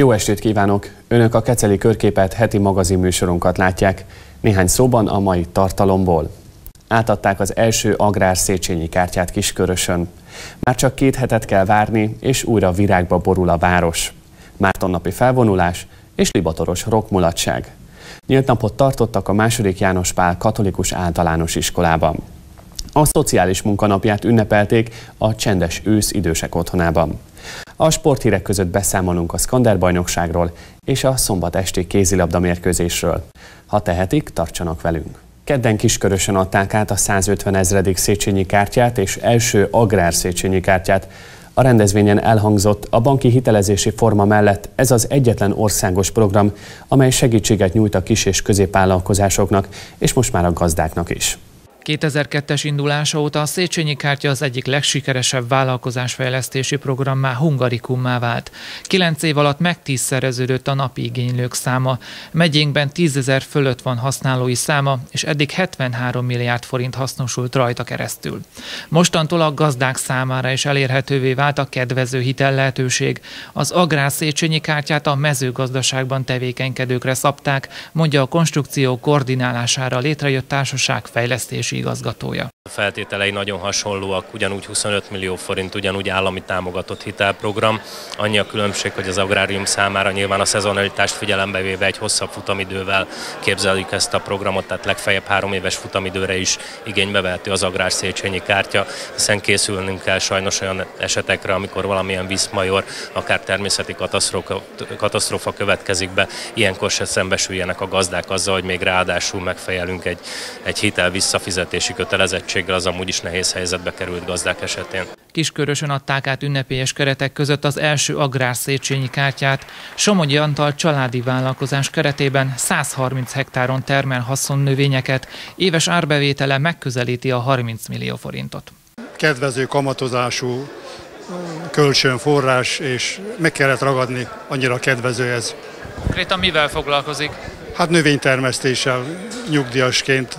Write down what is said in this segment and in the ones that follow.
Jó estét kívánok! Önök a Keceli Körképet heti magazinműsorunkat látják. Néhány szóban a mai tartalomból. Átadták az első agrár Széchenyi kártyát Kiskörösön. Már csak két hetet kell várni, és újra virágba borul a város. Mártonnapi felvonulás és libatoros rockmulatság. Nyílt napot tartottak a második János Pál katolikus általános iskolában. A szociális munkanapját ünnepelték a Csendes Ősz idősek otthonában. A sporthírek között beszámolunk a Skander bajnokságról és a szombat esti kézilabda mérkőzésről. Ha tehetik, tartsanak velünk! Kedden Kiskörösön adták át a 150 ezredik Széchenyi kártyát és első agrár Széchenyi kártyát. A rendezvényen elhangzott a banki hitelezési forma mellett ez az egyetlen országos program, amely segítséget nyújt a kis- és középvállalkozásoknak, és most már a gazdáknak is. 2002-es indulása óta a Széchenyi kártya az egyik legsikeresebb vállalkozásfejlesztési programmá Hungarikummá vált. Kilenc év alatt megtízszereződött a napi igénylők száma. Megyénkben 10 ezer fölött van használói száma, és eddig 73 milliárd forint hasznosult rajta keresztül. Mostantól a gazdák számára is elérhetővé vált a kedvező hitel lehetőség. Az Agrár Széchenyi kártyát a mezőgazdaságban tevékenykedőkre szabták, mondja a konstrukció koordinálására létrejött társaság fejlesztési igazgatója. Feltételei nagyon hasonlóak, ugyanúgy 25 millió forint, ugyanúgy állami támogatott hitelprogram. Annyi a különbség, hogy az agrárium számára nyilván a szezonalitást figyelembe véve egy hosszabb futamidővel képzelik ezt a programot, tehát legfeljebb három éves futamidőre is igénybe vehető az agrár Széchenyi kártya, hiszen készülnünk kell sajnos olyan esetekre, amikor valamilyen viszmajor, akár természeti katasztrófa, katasztrófa következik be, ilyenkor se szembesüljenek a gazdák azzal, hogy még ráadásul megfejelünk egy, egy hitel visszafizetési kötelezettség segítséggel az amúgy is nehéz helyzetbe került gazdák esetén. Kiskörösön adták át ünnepélyes keretek között az első agrár Széchenyi kártyát. Somogyi Antal családi vállalkozás keretében 130 hektáron termel haszonnövényeket, éves árbevétele megközelíti a 30 millió forintot. Kedvező kamatozású kölcsönforrás, és meg kellett ragadni, annyira kedvező ez. Konkrétan mivel foglalkozik? Hát növénytermesztéssel nyugdíjasként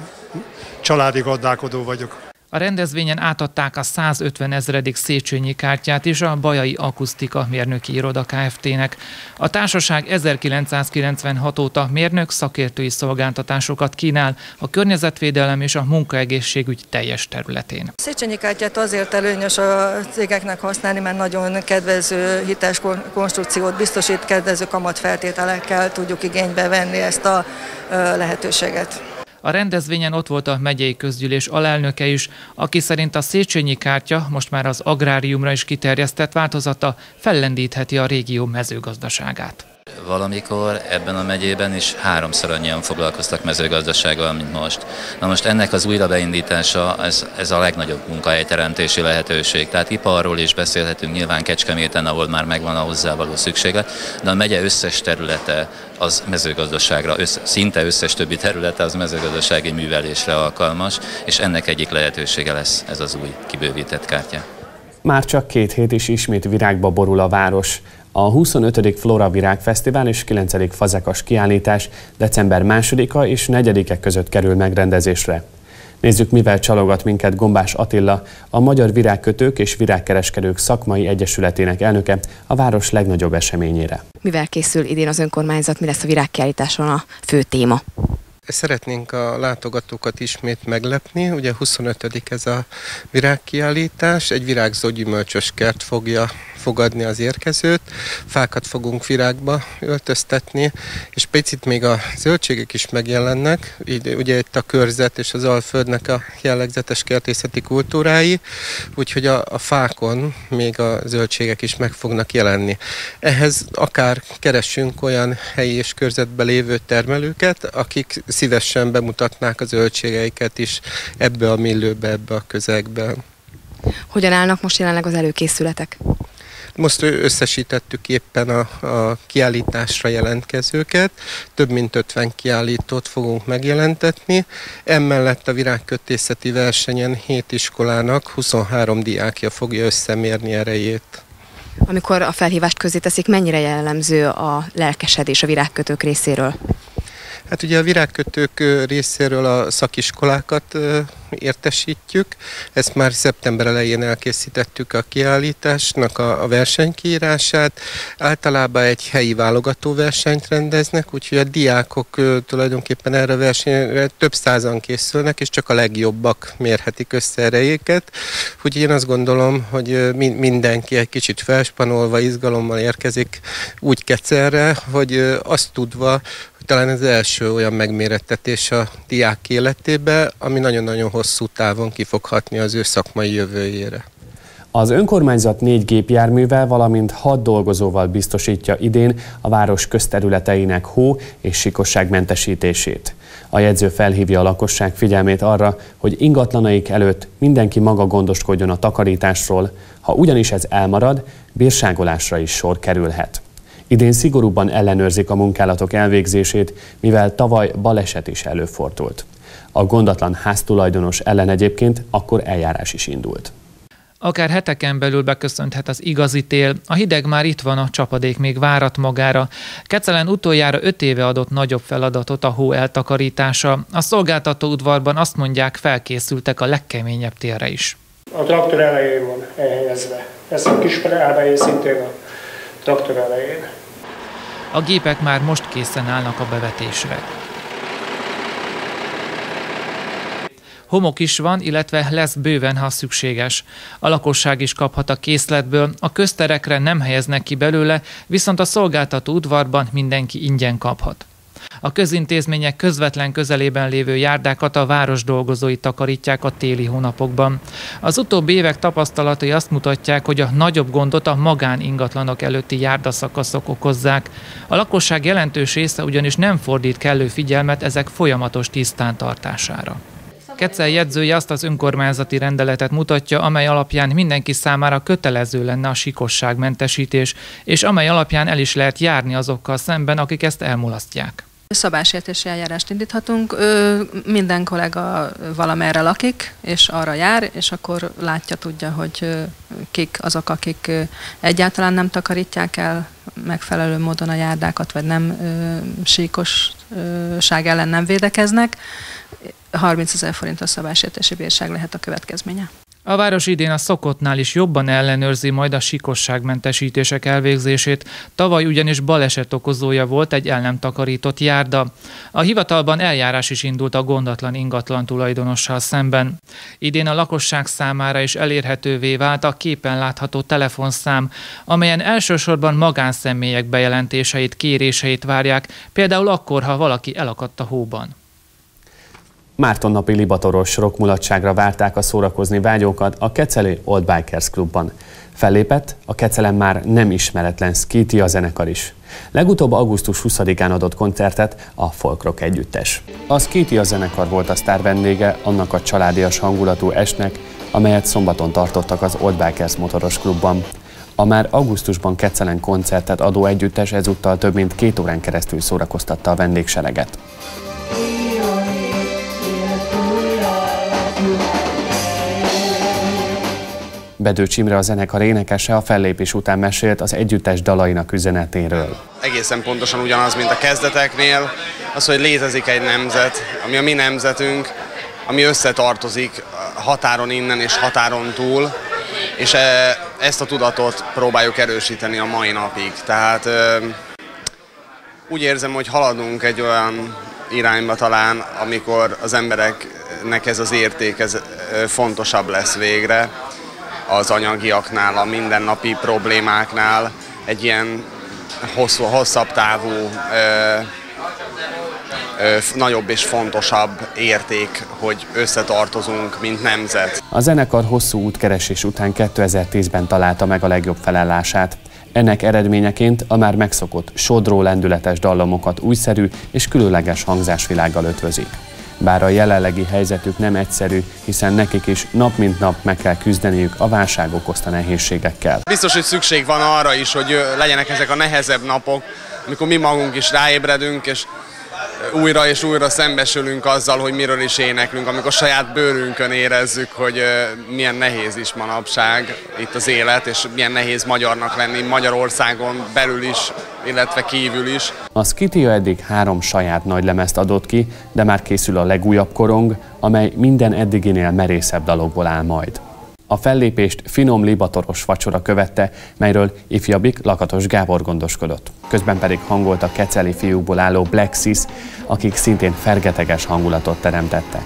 családi gazdálkodó vagyok. A rendezvényen átadták a 150 ezredik Széchenyi kártyát is a Bajai Akusztika Mérnöki Iroda Kft-nek. A társaság 1996 óta mérnök szakértői szolgáltatásokat kínál a környezetvédelem és a munkaegészségügy teljes területén. A Széchenyi kártyát azért előnyös a cégeknek használni, mert nagyon kedvező hites konstrukciót biztosít, kedvező kamatfeltételekkel tudjuk igénybe venni ezt a lehetőséget. A rendezvényen ott volt a megyei közgyűlés alelnöke is, aki szerint a Széchenyi kártya most már az agráriumra is kiterjesztett változata fellendítheti a régió mezőgazdaságát. Valamikor ebben a megyében is háromszor annyian foglalkoztak mezőgazdasággal, mint most. Na most ennek az újra beindítása, ez, ez a legnagyobb munkahelyteremtési lehetőség. Tehát iparról is beszélhetünk nyilván Kecskeméten, ahol már megvan a hozzávaló szükséglet, de a megye összes területe az mezőgazdaságra, össze, szinte összes többi területe az mezőgazdasági művelésre alkalmas, és ennek egyik lehetősége lesz ez az új kibővített kártya. Már csak két hét is ismét virágba borul a város. A 25. Flora Virág Fesztivál és 9. Fazekas kiállítás december 2-a és 4-e között kerül megrendezésre. Nézzük, mivel csalogat minket Gombás Attila, a Magyar Virágkötők és Virágkereskedők Szakmai Egyesületének elnöke a város legnagyobb eseményére. Mivel készül idén az önkormányzat, mi lesz a virágkiállításon a fő téma? Szeretnénk a látogatókat ismét meglepni. Ugye 25. ez a virágkiállítás, egy virágzó gyümölcsös kert fogja fogadni az érkezőt, fákat fogunk virágba öltöztetni, és picit még a zöldségek is megjelennek, így, ugye itt a körzet és az Alföldnek a jellegzetes kertészeti kultúrái, úgyhogy a, a fákon még a zöldségek is meg fognak jelenni. Ehhez akár keresünk olyan helyi és körzetben lévő termelőket, akik szívesen bemutatnák a zöldségeiket is ebbe a millőbe, ebbe a közegbe. Hogyan állnak most jelenleg az előkészületek? Most összesítettük éppen a, a kiállításra jelentkezőket, több mint 50 kiállítót fogunk megjelentetni. Emellett a virágkötészeti versenyen 7 iskolának 23 diákja fogja összemérni erejét. Amikor a felhívást közé teszik, mennyire jellemző a lelkesedés a virágkötők részéről? Hát ugye a virágkötők részéről a szakiskolákat értesítjük. Ezt már szeptember elején elkészítettük a kiállításnak a, a versenykiírását. Általában egy helyi válogató versenyt rendeznek, úgyhogy a diákok tulajdonképpen erre a versenyre több százan készülnek, és csak a legjobbak mérhetik össze erejéket. Úgyhogy én azt gondolom, hogy mindenki egy kicsit felspanolva, izgalommal érkezik úgy kecerre, hogy azt tudva, talán ez első olyan megmérettetés a diák életébe, ami nagyon-nagyon hosszú távon kifoghatni az ő szakmai jövőjére. Az önkormányzat négy gépjárművel, valamint hat dolgozóval biztosítja idén a város közterületeinek hó és sikosságmentesítését. A jegyző felhívja a lakosság figyelmét arra, hogy ingatlanaik előtt mindenki maga gondoskodjon a takarításról, ha ugyanis ez elmarad, bírságolásra is sor kerülhet. Idén szigorúbban ellenőrzik a munkálatok elvégzését, mivel tavaly baleset is előfordult. A gondatlan háztulajdonos ellen egyébként akkor eljárás is indult. Akár heteken belül beköszönthet az igazi tél, a hideg már itt van, a csapadék még várat magára. Kecelen utoljára öt éve adott nagyobb feladatot a hó eltakarítása. A szolgáltató udvarban azt mondják, felkészültek a legkeményebb térre is. A traktor elején van elhelyezve. Ez a kis elhelyén szintén a traktor elején. A gépek már most készen állnak a bevetésre. Homok is van, illetve lesz bőven, ha szükséges. A lakosság is kaphat a készletből, a közterekre nem helyeznek ki belőle, viszont a szolgáltató udvarban mindenki ingyen kaphat. A közintézmények közvetlen közelében lévő járdákat a város dolgozói takarítják a téli hónapokban. Az utóbbi évek tapasztalatai azt mutatják, hogy a nagyobb gondot a magán ingatlanok előtti járdaszakaszok okozzák. A lakosság jelentős része ugyanis nem fordít kellő figyelmet ezek folyamatos tisztántartására. Kecel jegyzője azt az önkormányzati rendeletet mutatja, amely alapján mindenki számára kötelező lenne a sikosságmentesítés, és amely alapján el is lehet járni azokkal szemben, akik ezt elmulasztják. Szabásértési eljárást indíthatunk. Minden kollega valamerre lakik, és arra jár, és akkor látja, tudja, hogy kik azok, akik egyáltalán nem takarítják el megfelelő módon a járdákat, vagy nem síkosság ellen nem védekeznek. 30 ezer forint a szabásértési bírság lehet a következménye. A város idén a szokottnál is jobban ellenőrzi majd a sikosságmentesítések elvégzését, tavaly ugyanis baleset okozója volt egy el nem takarított járda. A hivatalban eljárás is indult a gondatlan ingatlan tulajdonossal szemben. Idén a lakosság számára is elérhetővé vált a képen látható telefonszám, amelyen elsősorban magánszemélyek bejelentéseit, kéréseit várják, például akkor, ha valaki elakadt a hóban. Márton napi libatoros rockmulatságra várták a szórakozni vágyókat a Keceli Old Bikers Klubban. Fellépett a Kecelen már nem ismeretlen Skiti a zenekar is. Legutóbb augusztus 20-án adott koncertet a Folk Rock együttes. A Skiti a zenekar volt a sztár vendége annak a családias hangulatú esnek, amelyet szombaton tartottak az Old Bikers motoros klubban. A már augusztusban Kecelen koncertet adó együttes ezúttal több mint két órán keresztül szórakoztatta a vendégsereget. Bedő Csimre a zenekar énekese a fellépés után mesélt az együttes dalainak üzenetéről. Egészen pontosan ugyanaz, mint a kezdeteknél, az, hogy létezik egy nemzet, ami a mi nemzetünk, ami összetartozik határon innen és határon túl, és e, ezt a tudatot próbáljuk erősíteni a mai napig. Tehát úgy érzem, hogy haladunk egy olyan irányba talán, amikor az embereknek ez az érték ez fontosabb lesz végre, az anyagiaknál, a mindennapi problémáknál egy ilyen hosszú, hosszabb távú, ö, ö, nagyobb és fontosabb érték, hogy összetartozunk, mint nemzet. A zenekar hosszú útkeresés után 2010-ben találta meg a legjobb felállását. Ennek eredményeként a már megszokott, sodró lendületes dallamokat újszerű és különleges hangzásvilággal ötvözik bár a jelenlegi helyzetük nem egyszerű, hiszen nekik is nap mint nap meg kell küzdeniük a válság okozta nehézségekkel. Biztos, hogy szükség van arra is, hogy legyenek ezek a nehezebb napok, amikor mi magunk is ráébredünk, és újra és újra szembesülünk azzal, hogy miről is éneklünk, amikor saját bőrünkön érezzük, hogy milyen nehéz is manapság itt az élet, és milyen nehéz magyarnak lenni Magyarországon belül is, illetve kívül is. A Skitia eddig három saját nagy lemezt adott ki, de már készül a legújabb korong, amely minden eddiginél merészebb dalokból áll majd. A fellépést finom libatoros vacsora követte, melyről ifjabbik Lakatos Gábor gondoskodott. Közben pedig hangolt a keceli fiúkból álló Black Sis, akik szintén fergeteges hangulatot teremtettek.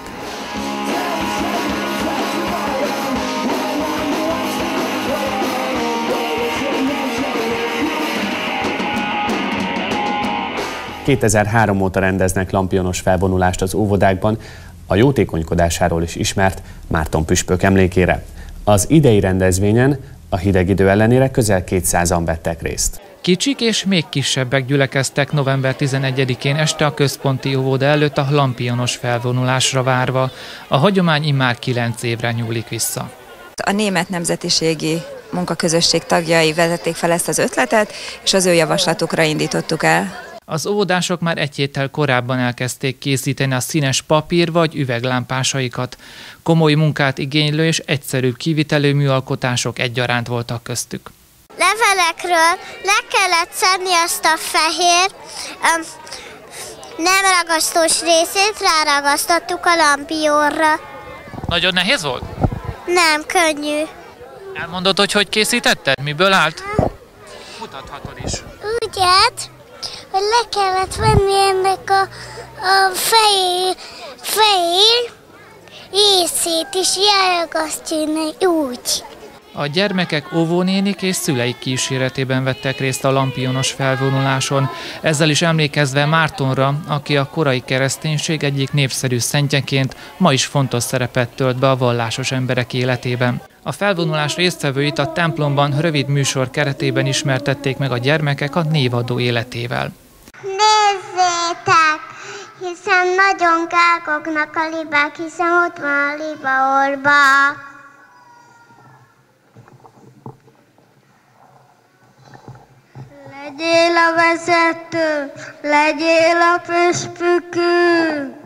...2003 óta rendeznek lampionos felvonulást az óvodákban, a jótékonykodásáról is ismert Márton Püspök emlékére. Az idei rendezvényen a hideg idő ellenére közel 200-an vettek részt. Kicsik és még kisebbek gyülekeztek november 11-én este a központi óvoda előtt a lampionos felvonulásra várva. A hagyomány immár 9 évre nyúlik vissza. A német nemzetiségi munkaközösség tagjai vezették fel ezt az ötletet, és az ő javaslatukra indítottuk el. Az óvodások már egy héttel korábban elkezdték készíteni a színes papír vagy üveglámpásaikat. Komoly munkát igénylő és egyszerűbb kivitelő műalkotások egyaránt voltak köztük. Levelekről le kellett szedni azt a fehér, um, nem ragasztós részét, ráragasztottuk a lampiorra. Nagyon nehéz volt? Nem, könnyű. Elmondod, hogy hogy készítetted? Miből állt? Mutathatod is. Úgy állt, hogy le kellett venni ennek a, a fehér, fehér részét is jelgasztani úgy. A gyermekek óvónénik és szüleik kíséretében vettek részt a lampionos felvonuláson, ezzel is emlékezve Mártonra, aki a korai kereszténység egyik népszerű szentjeként ma is fontos szerepet tölt be a vallásos emberek életében. A felvonulás résztvevőit a templomban rövid műsor keretében ismertették meg a gyermekek a névadó életével. Nézzétek! Hiszen nagyon kákognak a libák, hiszen ott van a liba orba. Legyél a vezető, legyél a püspökünk.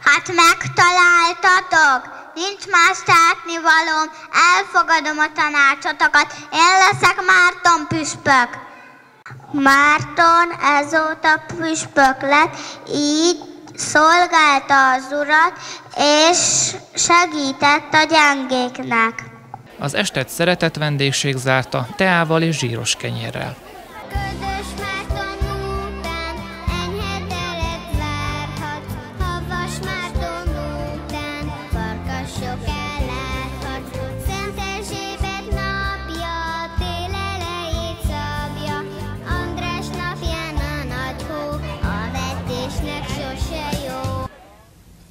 Hát megtaláltatok? Nincs más valóm, elfogadom a tanácsotokat, én leszek Márton püspök. Márton ezóta püspök lett, így szolgálta az urat, és segített a gyengéknek. Az estet szeretett vendégség zárta teával és zsíros kenyérrel.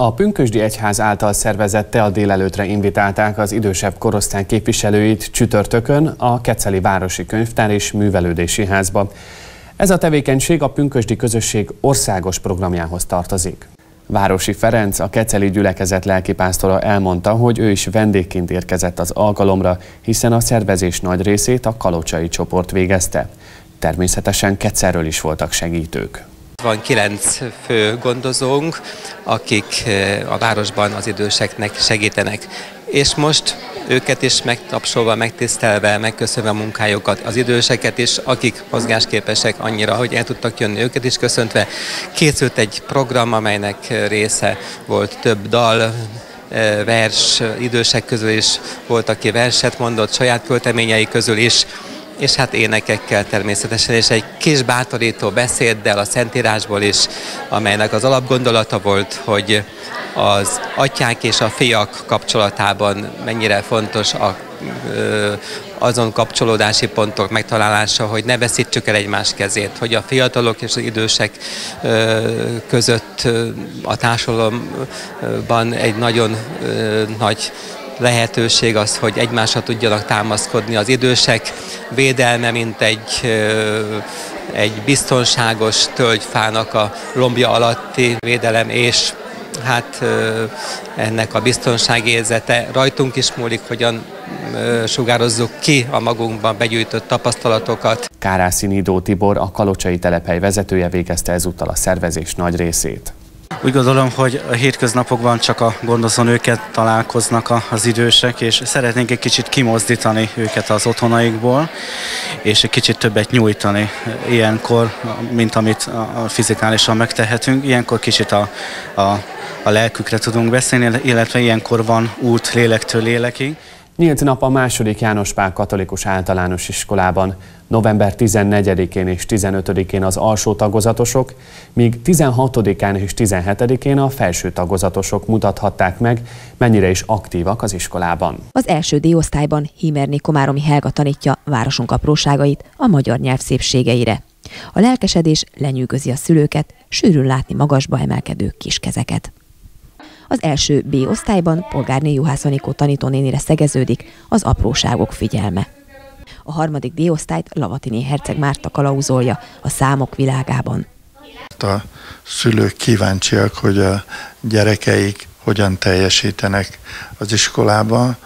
A Pünkösdi Egyház által szervezett a délelőtre invitálták az idősebb korosztály képviselőit csütörtökön a Keceli Városi Könyvtár és Művelődési Házba. Ez a tevékenység a Pünkösdi Közösség országos programjához tartozik. Városi Ferenc, a Keceli gyülekezet lelkipásztora elmondta, hogy ő is vendégként érkezett az alkalomra, hiszen a szervezés nagy részét a kalocsai csoport végezte. Természetesen Kecerről is voltak segítők. Van kilenc fő gondozónk, akik eh, a városban az időseknek segítenek. És most őket is megtapsolva, megtisztelve, megköszönve a munkájukat, az időseket is, akik mozgásképesek annyira, hogy el tudtak jönni, őket is köszöntve. Készült egy program, amelynek része volt több dal, eh, vers, idősek közül is volt, aki verset mondott, saját költeményei közül is, és hát énekekkel természetesen, és egy kis bátorító beszéddel a Szentírásból is, amelynek az alapgondolata volt, hogy az atyák és a fiak kapcsolatában mennyire fontos a, azon kapcsolódási pontok megtalálása, hogy ne veszítsük el egymás kezét, hogy a fiatalok és az idősek között a társadalomban egy nagyon nagy lehetőség az, hogy egymásra tudjanak támaszkodni az idősek védelme, mint egy, egy biztonságos tölgyfának a lombja alatti védelem, és hát ennek a biztonságérzete rajtunk is múlik, hogyan sugározzuk ki a magunkban begyűjtött tapasztalatokat. Kárászi Nidó Tibor, a Kalocsai telephely vezetője végezte ezúttal a szervezés nagy részét. Úgy gondolom, hogy a hétköznapokban csak a gondozó nőket találkoznak az idősek, és szeretnénk egy kicsit kimozdítani őket az otthonaikból, és egy kicsit többet nyújtani ilyenkor, mint amit fizikálisan megtehetünk. Ilyenkor kicsit a, a, a lelkükre tudunk beszélni, illetve ilyenkor van út lélektől lélekig. Nyílt nap a második János Pál Katolikus Általános Iskolában. November 14-én és 15-én az alsó tagozatosok, míg 16-án és 17-én a felső tagozatosok mutathatták meg, mennyire is aktívak az iskolában. Az első D-osztályban Komáromi Helga tanítja városunk apróságait a magyar nyelv szépségeire. A lelkesedés lenyűgözi a szülőket, sűrűn látni magasba emelkedő kiskezeket. Az első B osztályban polgárné Juhász Anikó tanítónénire szegeződik az apróságok figyelme. A harmadik D-osztályt Lavatiné Herceg Márta kalauzolja a számok világában. A szülők kíváncsiak, hogy a gyerekeik hogyan teljesítenek az iskolában,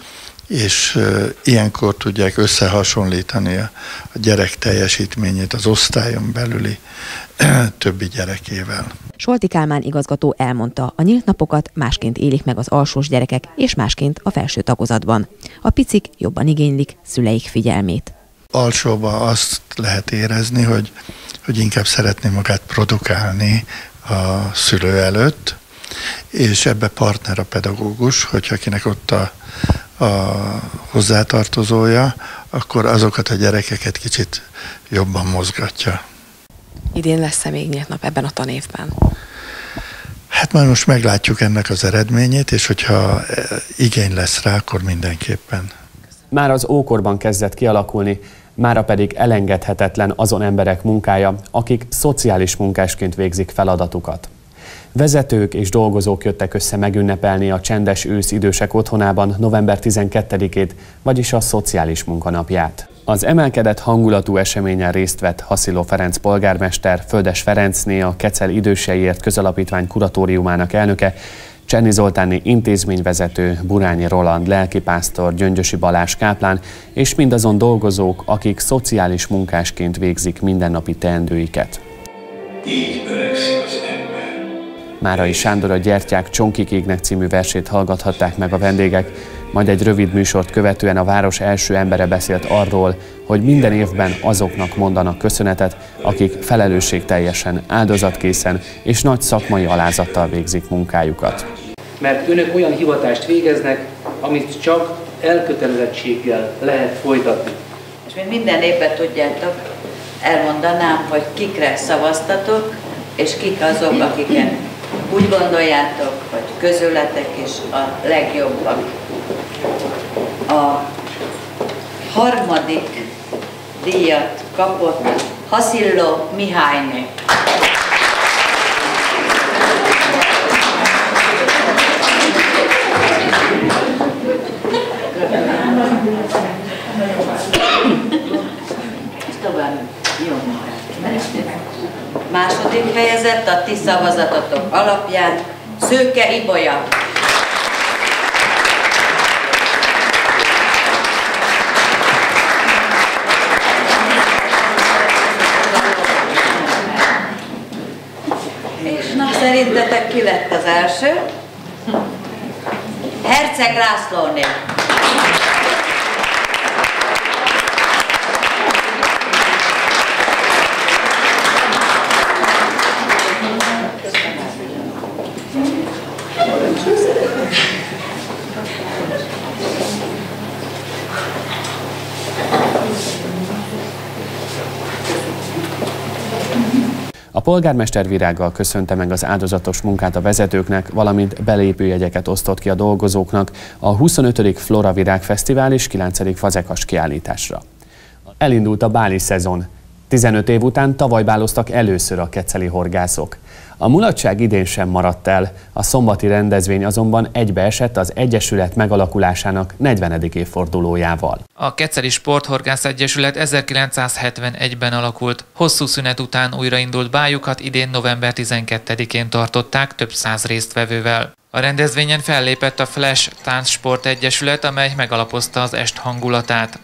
és ilyenkor tudják összehasonlítani a, gyerek teljesítményét az osztályon belüli többi gyerekével. Solti Kálmán igazgató elmondta, a nyílt napokat másként élik meg az alsós gyerekek, és másként a felső tagozatban. A picik jobban igénylik szüleik figyelmét. Alsóban azt lehet érezni, hogy, hogy inkább szeretné magát produkálni a szülő előtt, és ebbe partner a pedagógus, hogyha akinek ott a, a hozzátartozója, akkor azokat a gyerekeket kicsit jobban mozgatja. Idén lesz-e még nyílt nap ebben a tanévben? Hát már most meglátjuk ennek az eredményét, és hogyha e, igény lesz rá, akkor mindenképpen. Már az ókorban kezdett kialakulni, mára pedig elengedhetetlen azon emberek munkája, akik szociális munkásként végzik feladatukat. Vezetők és dolgozók jöttek össze megünnepelni a Csendes Ősz Idősek Otthonában november 12-ét, vagyis a Szociális Munkanapját. Az emelkedett hangulatú eseményen részt vett Hasziló Ferenc polgármester, Földes Ferencné, a Kecel Időseiért Közalapítvány kuratóriumának elnöke, Csenni Zoltáni intézményvezető, Burányi Roland lelkipásztor, Gyöngyösi Balázs káplán, és mindazon dolgozók, akik szociális munkásként végzik mindennapi teendőiket. Így öregszik az ember. Márai Sándor a Gyertyák Csonkik égnek című versét hallgathatták meg a vendégek, majd egy rövid műsort követően a város első embere beszélt arról, hogy minden évben azoknak mondanak köszönetet, akik felelősségteljesen, áldozatkészen és nagy szakmai alázattal végzik munkájukat. Mert önök olyan hivatást végeznek, amit csak elkötelezettséggel lehet folytatni. És még minden évben tudjátok, elmondanám, hogy kikre szavaztatok, és kik azok, akiken úgy gondoljátok, hogy közületek is a legjobbak a harmadik díjat kapott Hasillo Mihályné. Második fejezet a ti szavazatotok alapján Szőke Ibolya. Szerintetek ki lett az első? Herceg Lászlóné. Polgármester virággal köszönte meg az áldozatos munkát a vezetőknek, valamint belépőjegyeket osztott ki a dolgozóknak a 25. Flora Virág Fesztivál és 9. Fazekas kiállításra. Elindult a báli szezon. 15 év után tavaly báloztak először a keceli horgászok. A mulatság idén sem maradt el, a szombati rendezvény azonban egybeesett az Egyesület megalakulásának 40. évfordulójával. A Keceli Sporthorgász Egyesület 1971-ben alakult. Hosszú szünet után újraindult bájukat idén november 12-én tartották több száz résztvevővel. A rendezvényen fellépett a Flash Táncsport Egyesület, amely megalapozta az est hangulatát.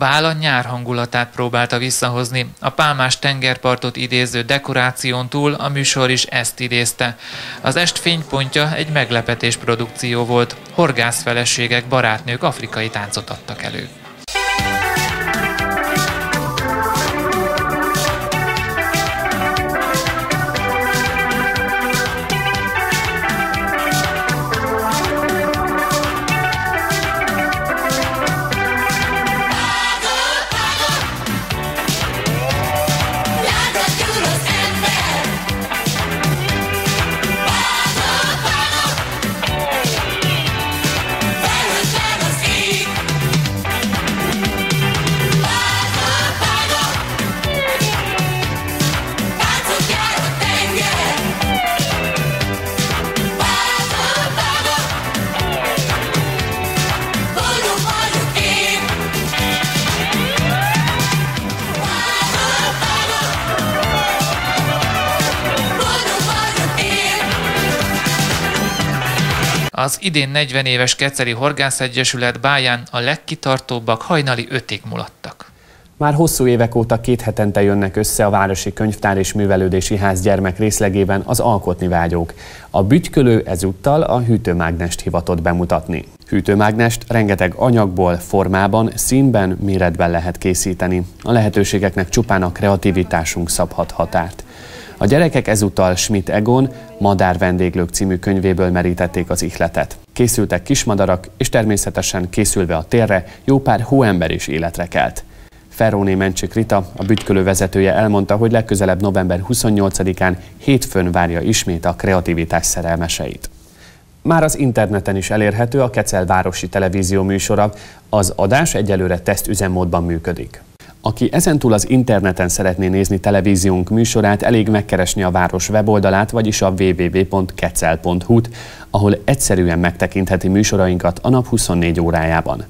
Bál a nyár hangulatát próbálta visszahozni. A pálmás tengerpartot idéző dekoráción túl a műsor is ezt idézte. Az est fénypontja egy meglepetés produkció volt. Horgászfeleségek, barátnők afrikai táncot adtak elő. Idén 40 éves Keceli Horgászegyesület báján a legkitartóbbak hajnali ötig mulattak. Már hosszú évek óta két hetente jönnek össze a Városi Könyvtár és Művelődési Ház gyermek részlegében az alkotni vágyók. A bütykölő ezúttal a hűtőmágnest hivatott bemutatni. Hűtőmágnest rengeteg anyagból, formában, színben, méretben lehet készíteni. A lehetőségeknek csupán a kreativitásunk szabhat határt. A gyerekek ezúttal Schmidt Egon Madár vendéglők című könyvéből merítették az ihletet. Készültek kismadarak, és természetesen készülve a térre jó pár hóember is életre kelt. Ferróné Mencsik Rita, a bütkölő vezetője elmondta, hogy legközelebb november 28-án hétfőn várja ismét a kreativitás szerelmeseit. Már az interneten is elérhető a Kecel Városi Televízió műsora, az adás egyelőre teszt üzemmódban működik. Aki ezentúl az interneten szeretné nézni televíziónk műsorát, elég megkeresni a város weboldalát, vagyis a www.kecel.hu-t, ahol egyszerűen megtekintheti műsorainkat a nap 24 órájában.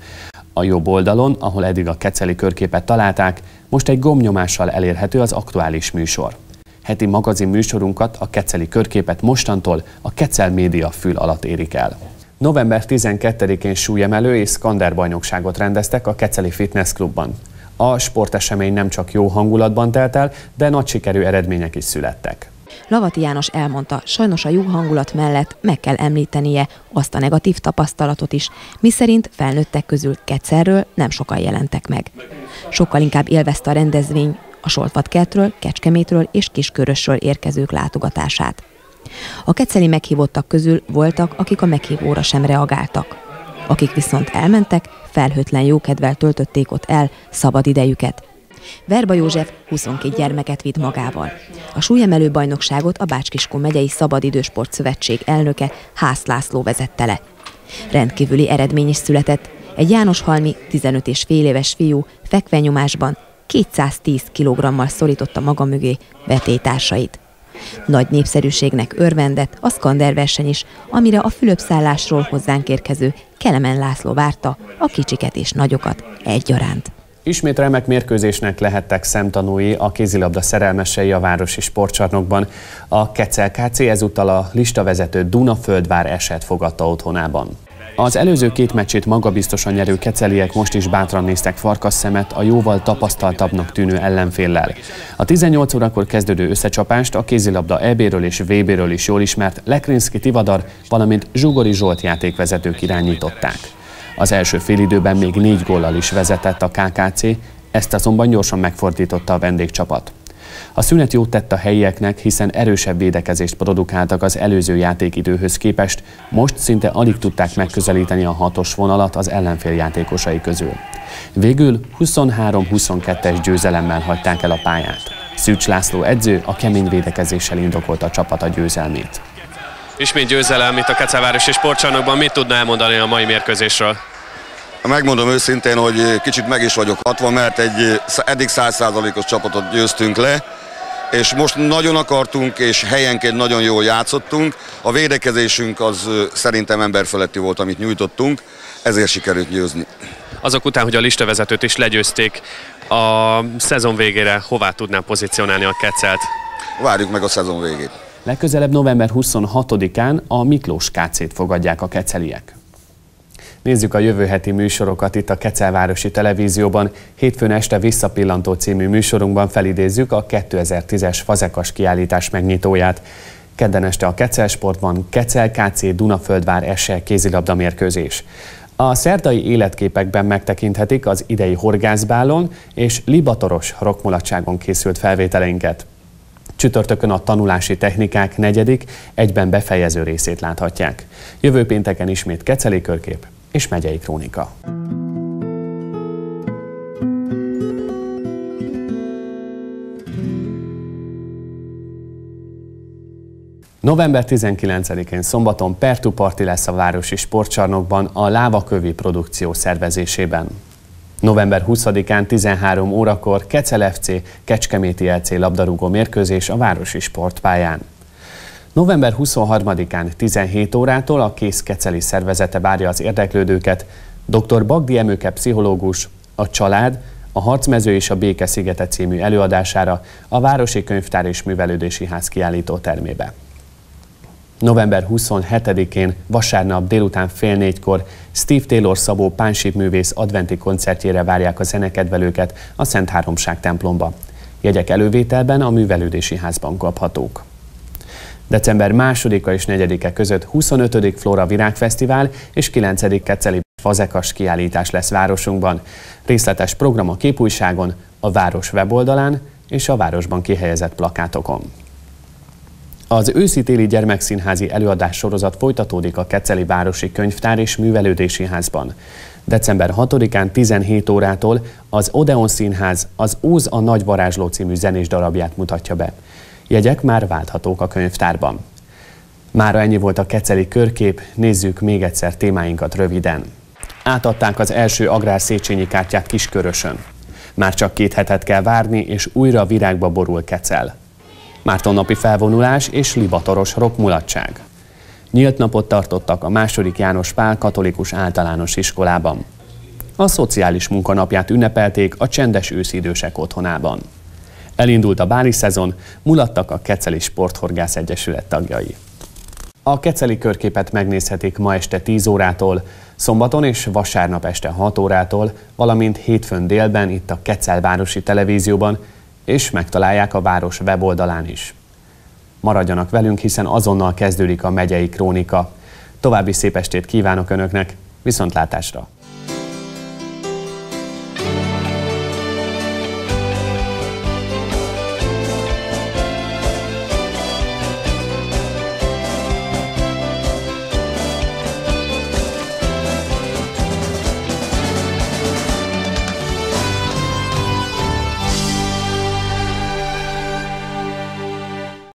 A jobb oldalon, ahol eddig a keceli körképet találták, most egy gombnyomással elérhető az aktuális műsor. Heti magazin műsorunkat, a keceli körképet mostantól a Kecel Média fül alatt érik el. November 12-én súlyemelő és skanderbajnokságot rendeztek a Keceli Fitness Klubban. A sportesemény nem csak jó hangulatban telt el, de nagy sikerű eredmények is születtek. Lavati János elmondta, sajnos a jó hangulat mellett meg kell említenie azt a negatív tapasztalatot is, miszerint felnőttek közül Kecerről nem sokan jelentek meg. Sokkal inkább élvezte a rendezvény a Soltvatkertről, Kecskemétről és Kiskörösről érkezők látogatását. A keceli meghívottak közül voltak, akik a meghívóra sem reagáltak. Akik viszont elmentek, felhőtlen jókedvel töltötték ott el szabad idejüket. Verba József 22 gyermeket vitt magával. A súlyemelő bajnokságot a Bácskiskun megyei Szabadidősport Szövetség elnöke Hász László vezette le. Rendkívüli eredmény is született. Egy János Halmi, 15 és fél éves fiú fekvenyomásban 210 kg-mal szorította maga mögé vetétársait. Nagy népszerűségnek örvendett a Skander verseny is, amire a Fülöpszállásról hozzánk érkező Kelemen László várta a kicsiket és nagyokat egyaránt. Ismét remek mérkőzésnek lehettek szemtanúi a kézilabda szerelmesei a városi sportcsarnokban. A Kecel KC ezúttal a listavezető Dunaföldvár eset fogadta otthonában. Az előző két meccsét magabiztosan nyerő keceliek most is bátran néztek farkas szemet a jóval tapasztaltabbnak tűnő ellenféllel. A 18 órakor kezdődő összecsapást a kézilabda EB-ről és VB-ről is jól ismert Lekrinszki Tivadar, valamint Zsugori Zsolt játékvezetők irányították. Az első félidőben még négy góllal is vezetett a KKC, ezt azonban gyorsan megfordította a vendégcsapat. A szünet jót tett a helyieknek, hiszen erősebb védekezést produkáltak az előző játékidőhöz képest, most szinte alig tudták megközelíteni a hatos vonalat az ellenfél játékosai közül. Végül 23-22-es győzelemmel hagyták el a pályát. Szűcs László edző a kemény védekezéssel indokolta a csapat a győzelmét. Ismét győzelem itt a Kecevárosi sportcsarnokban. Mit tudna elmondani a mai mérkőzésről? Megmondom őszintén, hogy kicsit meg is vagyok hatva, mert egy eddig százszázalékos csapatot győztünk le, és most nagyon akartunk, és helyenként nagyon jól játszottunk. A védekezésünk az szerintem emberfeletti volt, amit nyújtottunk, ezért sikerült győzni. Azok után, hogy a listavezetőt is legyőzték, a szezon végére hová tudná pozícionálni a Kecelt? Várjuk meg a szezon végét. Legközelebb november 26-án a Miklós KC-t fogadják a keceliek. Nézzük a jövő heti műsorokat itt a Kecelvárosi Televízióban. Hétfőn este Visszapillantó című műsorunkban felidézzük a 2010-es fazekas kiállítás megnyitóját. Kedden este a Kecel Sportban Kecel KC Dunaföldvár esse kézilabda mérkőzés. A szerdai életképekben megtekinthetik az idei horgászbálon és libatoros rockmulatságon készült felvételeinket. Csütörtökön a tanulási technikák negyedik, egyben befejező részét láthatják. Jövő pénteken ismét Keceli körkép és megyei krónika. November 19-én szombaton Pertu Parti lesz a Városi Sportcsarnokban a Lávakövi produkció szervezésében. November 20-án 13 órakor Kecel FC Kecskeméti LC labdarúgó mérkőzés a Városi Sportpályán. November 23-án 17 órától a Kész Keceli szervezete várja az érdeklődőket. Dr. Bagdi Emőke pszichológus, a család, a Harcmező és a Béke szigete című előadására a Városi Könyvtár és Művelődési Ház kiállító termébe. November 27-én vasárnap délután fél négykor Steve Taylor Szabó pánsípművész adventi koncertjére várják a zenekedvelőket a Szent Háromság templomba. Jegyek elővételben a Művelődési Házban kaphatók. December 2-a és 4-e között 25. Flora Virágfesztivál és 9. Keceli Fazekas kiállítás lesz városunkban. Részletes program a képújságon, a város weboldalán és a városban kihelyezett plakátokon. Az őszi-téli gyermekszínházi előadás sorozat folytatódik a Keceli Városi Könyvtár és Művelődési Házban. December 6-án 17 órától az Odeon Színház az Óz a Nagy Varázsló című zenés darabját mutatja be. Jegyek már válthatók a könyvtárban. Mára ennyi volt a Keceli körkép, nézzük még egyszer témáinkat röviden. Átadták az első agrár Széchenyi kártyát Kiskörösön. Már csak két hetet kell várni, és újra virágba borul Kecel. Mártonnapi felvonulás és libatoros rockmulatság. Nyílt napot tartottak a második János Pál katolikus általános iskolában. A szociális munkanapját ünnepelték a csendes őszidősek otthonában. Elindult a báli szezon, mulattak a Keceli Sporthorgász Egyesület tagjai. A Keceli körképet megnézhetik ma este 10 órától, szombaton és vasárnap este 6 órától, valamint hétfőn délben itt a Kecel Városi Televízióban, és megtalálják a város weboldalán is. Maradjanak velünk, hiszen azonnal kezdődik a megyei krónika. További szép estét kívánok Önöknek, viszontlátásra!